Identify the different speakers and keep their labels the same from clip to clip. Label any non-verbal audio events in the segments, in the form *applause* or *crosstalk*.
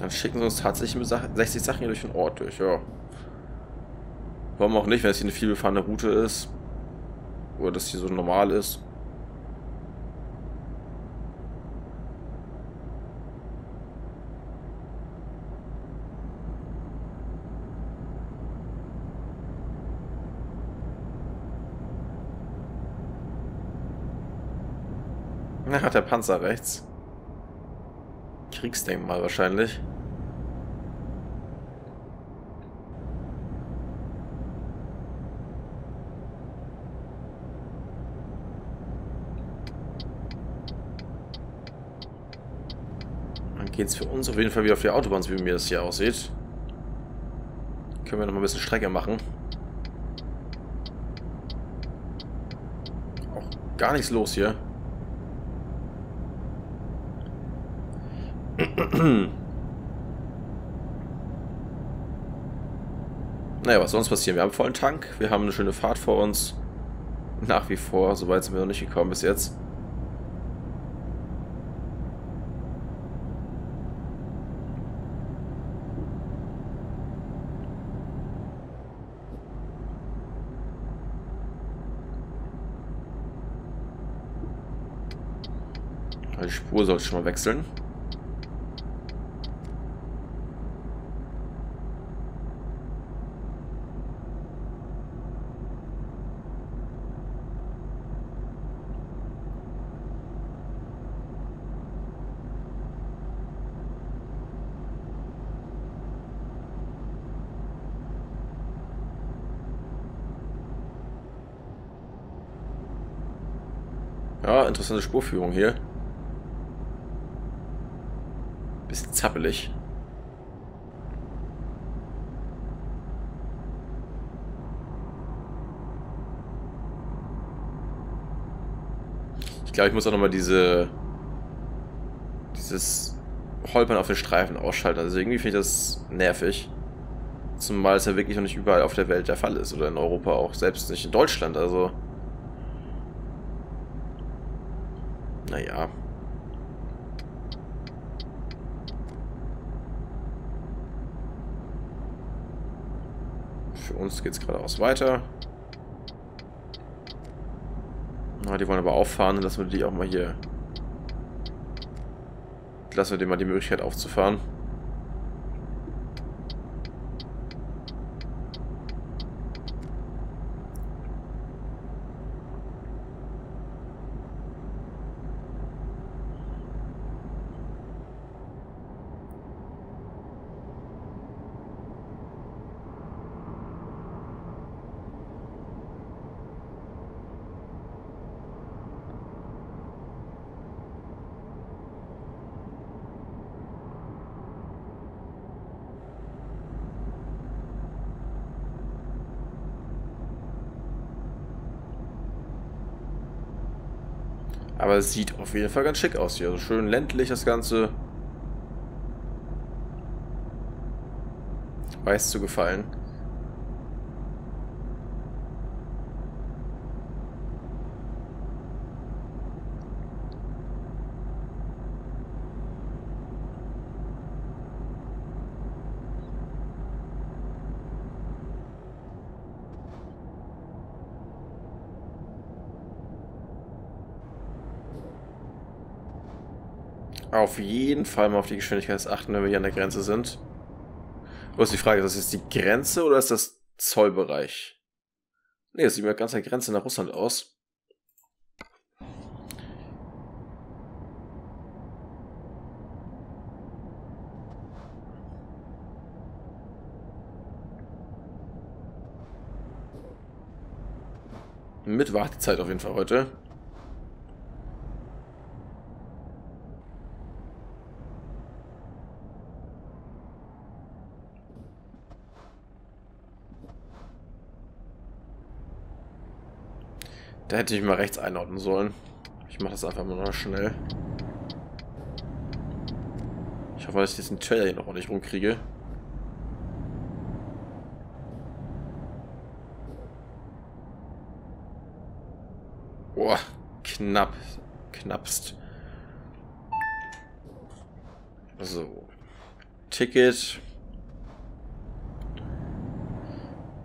Speaker 1: Dann schicken sie uns tatsächlich 60 Sachen hier durch den Ort durch, ja. Warum auch nicht, wenn es hier eine vielbefahrene Route ist. Oder das hier so normal ist. Na, *laughs* hat der Panzer rechts. Kriegsdenkmal wahrscheinlich. Dann geht es für uns auf jeden Fall wieder auf die Autobahn, wie mir das hier aussieht. Können wir noch ein bisschen Strecke machen. Auch gar nichts los hier. Naja, was sonst passieren? Wir haben vollen Tank, wir haben eine schöne Fahrt vor uns. Nach wie vor, soweit sind wir noch nicht gekommen bis jetzt. Die Spur sollte schon mal wechseln. Ja, interessante Spurführung hier. Bisschen zappelig. Ich glaube, ich muss auch nochmal diese... dieses Holpern auf den Streifen ausschalten. Also irgendwie finde ich das nervig. Zumal es ja wirklich noch nicht überall auf der Welt der Fall ist. Oder in Europa auch. Selbst nicht in Deutschland. Also... Naja. Für uns geht es geradeaus weiter. Na, die wollen aber auffahren, dann lassen wir die auch mal hier. Lassen wir denen mal die Möglichkeit aufzufahren. Aber es sieht auf jeden Fall ganz schick aus hier. Also schön ländlich das Ganze. Weiß zu gefallen. Auf jeden Fall mal auf die Geschwindigkeit achten, wenn wir hier an der Grenze sind. Wo ist die Frage, ist das jetzt die Grenze oder ist das Zollbereich? Ne, das sieht mir ganz an der Grenze nach Russland aus. Mit Wartezeit auf jeden Fall heute. Da hätte ich mal rechts einordnen sollen. Ich mache das einfach mal noch schnell. Ich hoffe, dass ich diesen Trailer hier noch ordentlich rumkriege. Boah, knapp. Knappst. So. Ticket.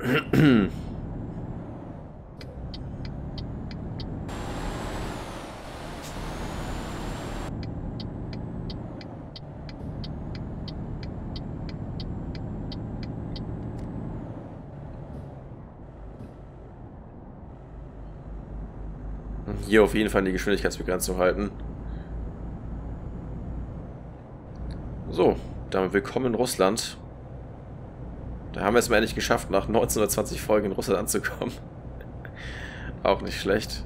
Speaker 1: *clears throat* Hier auf jeden Fall die Geschwindigkeitsbegrenzung halten. So, damit willkommen in Russland. Da haben wir es mal endlich geschafft, nach 1920 Folgen in Russland anzukommen. *laughs* Auch nicht schlecht.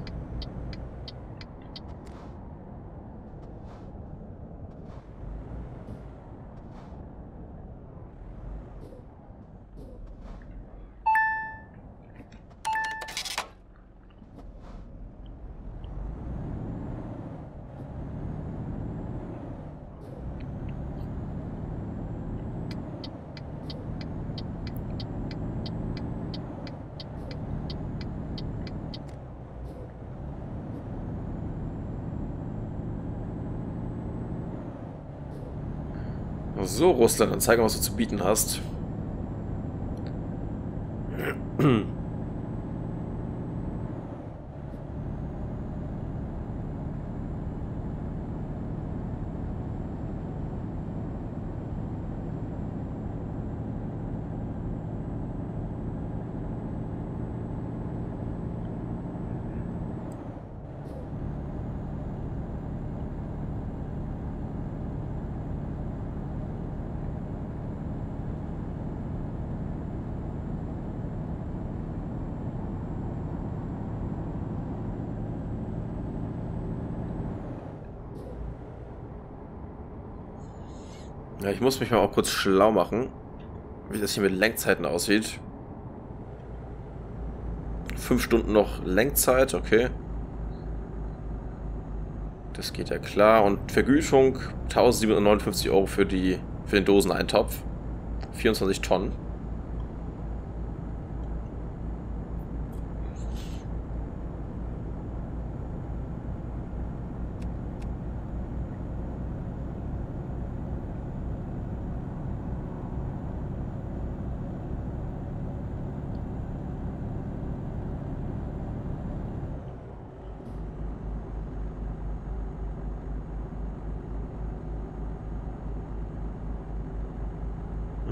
Speaker 1: So, Russland, dann zeig mal, was du zu bieten hast. Ja, ich muss mich mal auch kurz schlau machen, wie das hier mit Lenkzeiten aussieht. Fünf Stunden noch Lenkzeit, okay. Das geht ja klar. Und Vergütung 1759 Euro für, die, für den Doseneintopf. 24 Tonnen.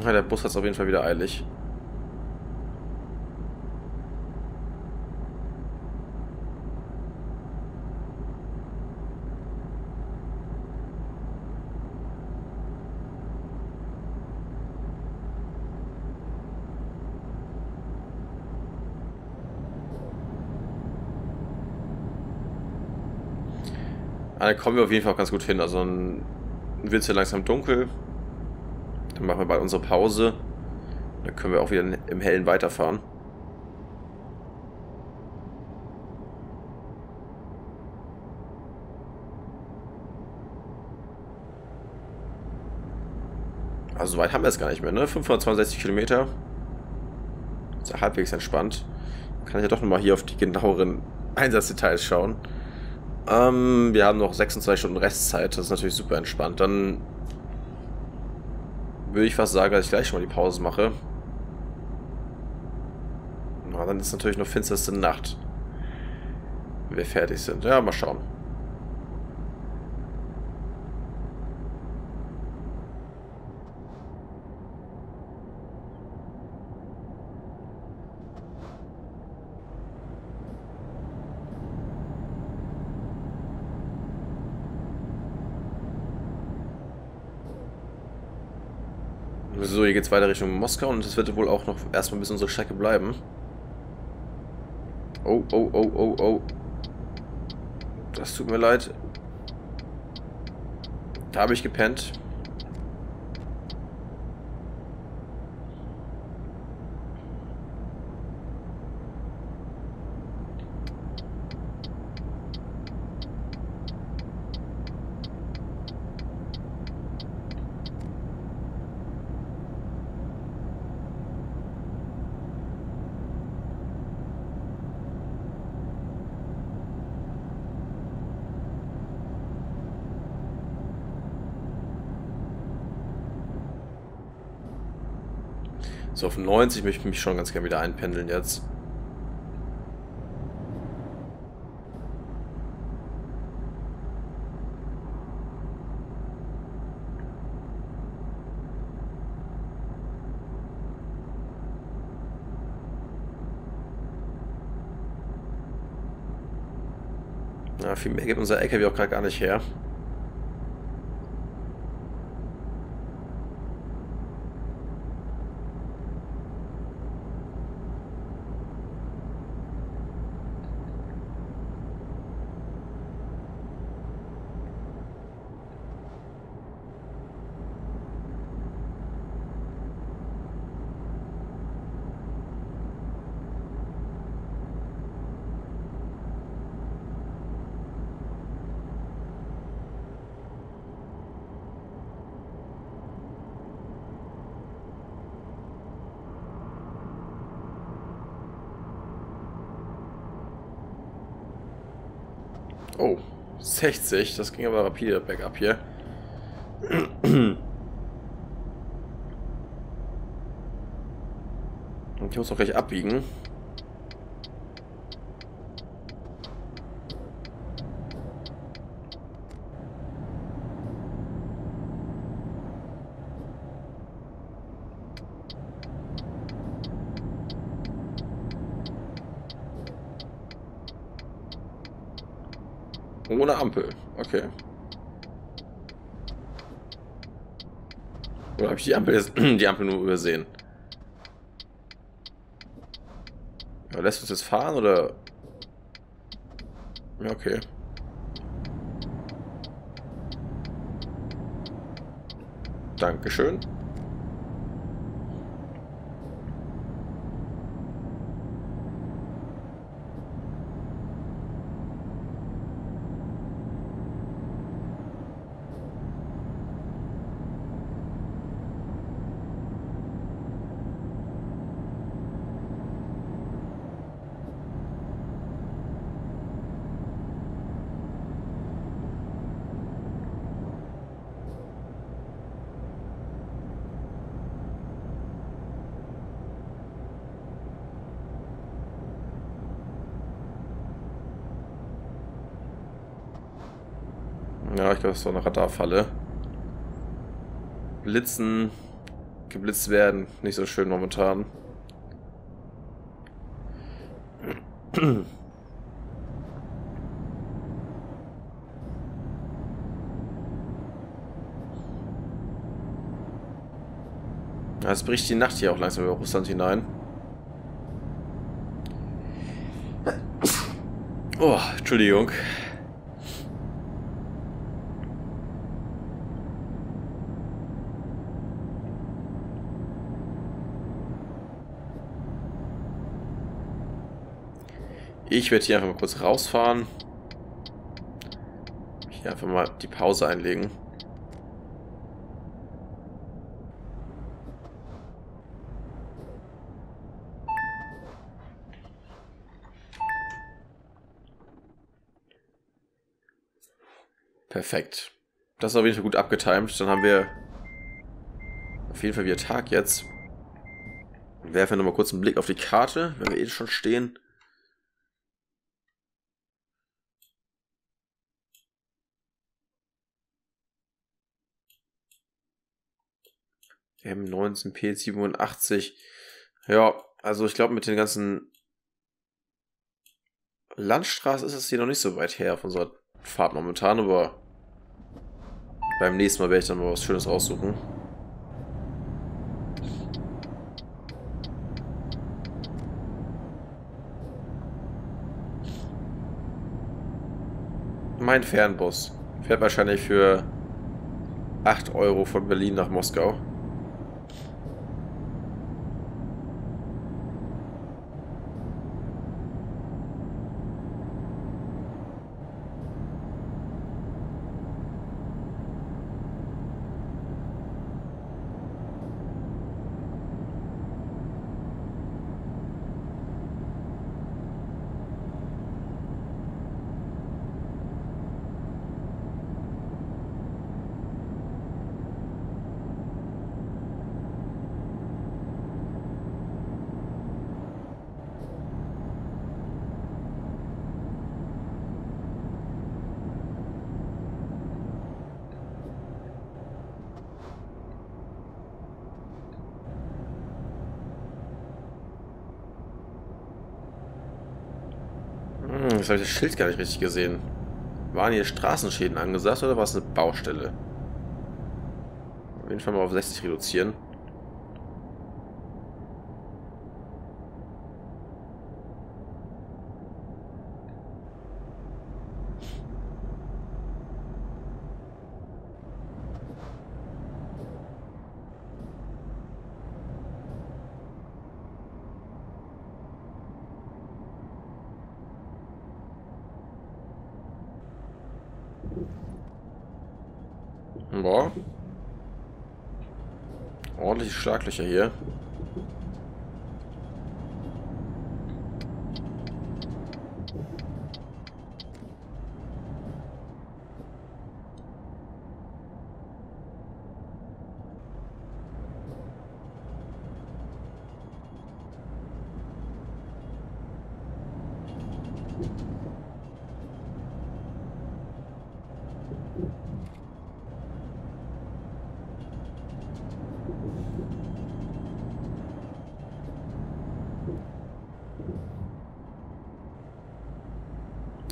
Speaker 1: Ja, der Bus hat es auf jeden Fall wieder eilig. Da kommen wir auf jeden Fall ganz gut hin. Also wird es ja langsam dunkel. Dann machen wir bald unsere Pause. Dann können wir auch wieder im Hellen weiterfahren. Also so weit haben wir es gar nicht mehr, ne? 562 Kilometer. Ist ja halbwegs entspannt. Kann ich ja doch nochmal hier auf die genaueren *laughs* Einsatzdetails schauen. Ähm, wir haben noch 26 Stunden Restzeit. Das ist natürlich super entspannt. Dann würde ich fast sagen, dass ich gleich schon mal die Pause mache. Na, dann ist natürlich noch finsterste Nacht. Wenn wir fertig sind. Ja, mal schauen. So, hier geht's weiter Richtung Moskau und es wird wohl auch noch erstmal bis unsere Strecke bleiben. Oh, oh, oh, oh, oh. Das tut mir leid. Da habe ich gepennt. So auf 90 möchte ich mich schon ganz gerne wieder einpendeln jetzt. Viel mehr gibt unser LKW auch gerade gar nicht her. Oh, 60. Das ging aber rapide bergab hier. Und ich muss auch gleich abbiegen. Ohne Ampel. Okay. Oder habe ich die Ampel, *clears throat* die Ampel nur übersehen? Ja, lässt uns jetzt fahren oder? Ja, okay. Dankeschön. Ja, ich glaube, das war eine Radarfalle. Blitzen, geblitzt werden, nicht so schön momentan. Es bricht die Nacht hier auch langsam über Russland hinein. Oh, Entschuldigung. Ich werde hier einfach mal kurz rausfahren. Hier einfach mal die Pause einlegen. Perfekt. Das ist auf jeden Fall gut abgetimt. Dann haben wir auf jeden Fall wieder Tag jetzt. Werfen wir nochmal kurz einen Blick auf die Karte, wenn wir eh schon stehen. M19P87. Ja, also ich glaube mit den ganzen Landstraßen ist es hier noch nicht so weit her von unserer Fahrt momentan, aber beim nächsten Mal werde ich dann mal was Schönes aussuchen. Mein Fernbus fährt wahrscheinlich für 8 Euro von Berlin nach Moskau. Jetzt habe ich das Schild gar nicht richtig gesehen. Waren hier Straßenschäden angesagt oder war es eine Baustelle? Auf jeden Fall mal auf 60 reduzieren. Boah. Ordentliche Schlaglöcher hier.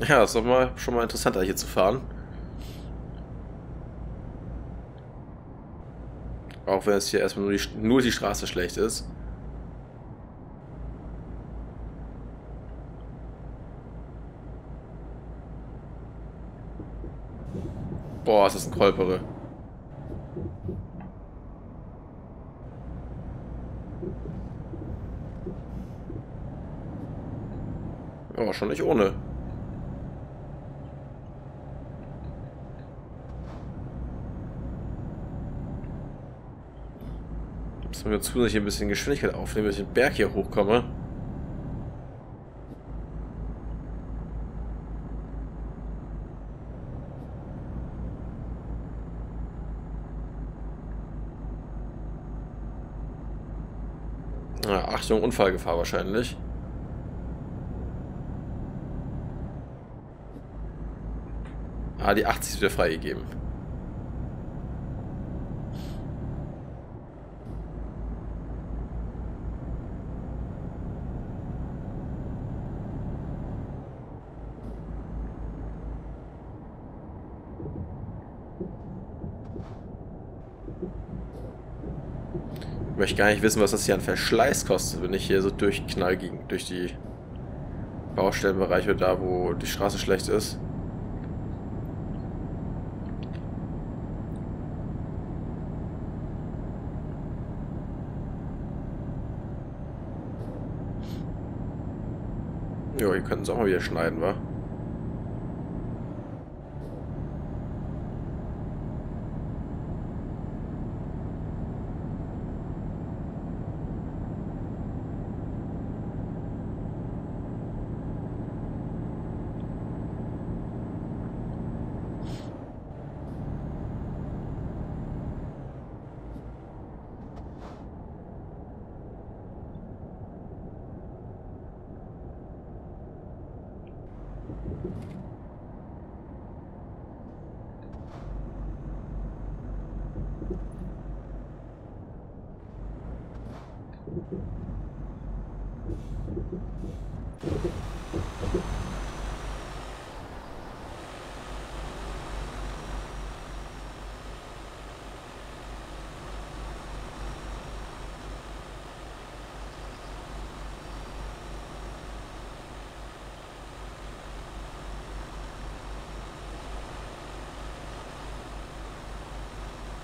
Speaker 1: Ja, ist doch mal schon mal interessanter hier zu fahren. Auch wenn es hier erstmal nur die, nur die Straße schlecht ist. Boah, ist das ein Kolpere. Ja, schon nicht ohne. Jetzt müssen wir zusätzlich ein bisschen Geschwindigkeit aufnehmen, dass ich den Berg hier hochkomme. Ja, Achtung, Unfallgefahr wahrscheinlich. Ah, die 80 ist wieder freigegeben. Ich möchte gar nicht wissen, was das hier an Verschleiß kostet, wenn ich hier so durchknall gegen, durch die Baustellenbereiche, da wo die Straße schlecht ist. Jo, hier könnten es auch mal wieder schneiden, wa?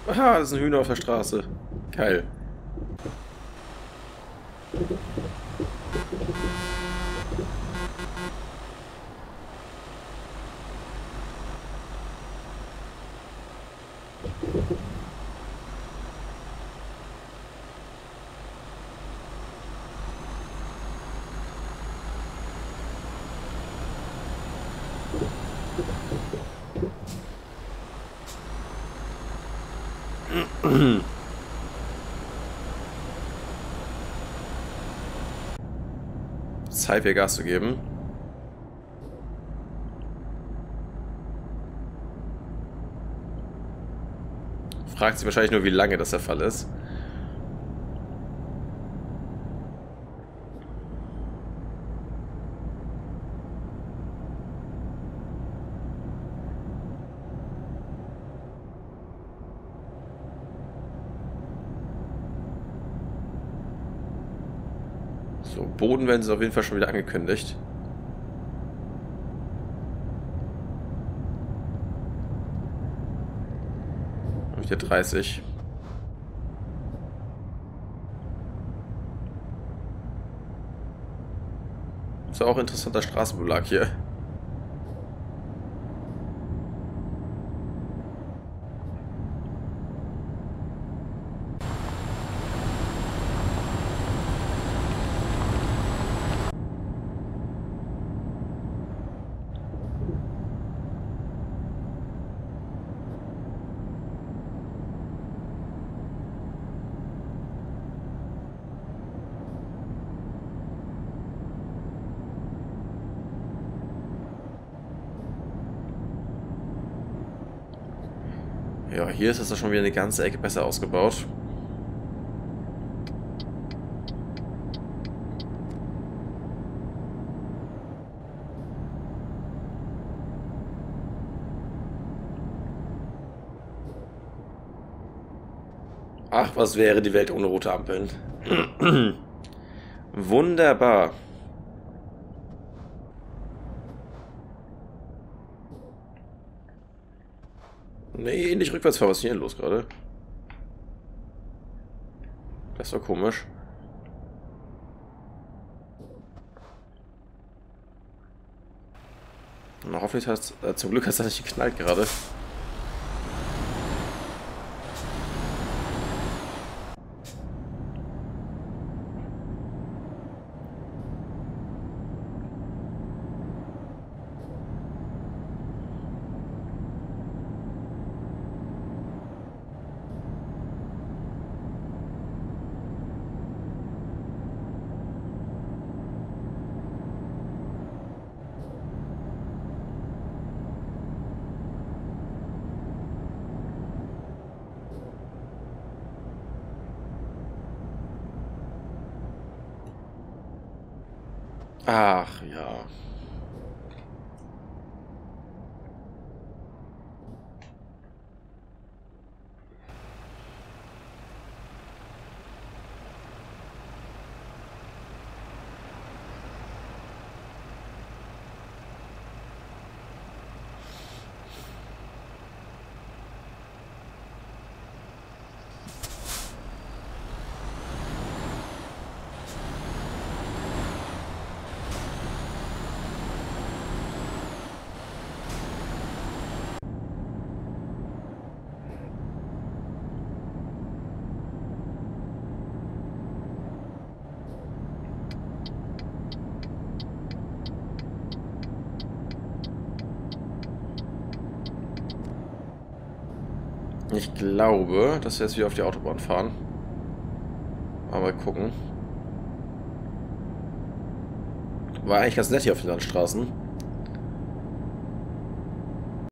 Speaker 1: Aha, das ist ein Hühner auf der Straße. Geil. Zeit, wieder Gas zu geben. Fragt sich wahrscheinlich nur, wie lange das der Fall ist. So, Boden werden sie auf jeden Fall schon wieder angekündigt. Ich hier 30. Ist auch interessanter Straßenbelag hier. Ja, hier ist es schon wieder eine ganze Ecke besser ausgebaut. Ach, was wäre die Welt ohne rote Ampeln? *clears throat* Wunderbar. Nee, nicht rückwärts fahren. Was ist hier los gerade? Das ist doch komisch. Na, hoffentlich hat äh, zum Glück hat es nicht geknallt gerade. Ach ja. Ich glaube, dass wir jetzt wieder auf die Autobahn fahren. Aber gucken. War eigentlich ganz nett hier auf den Landstraßen.